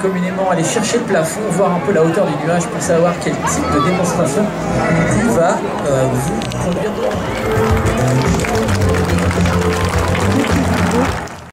communément aller chercher le plafond, voir un peu la hauteur du nuage pour savoir quel type de démonstration va euh, vous conduire.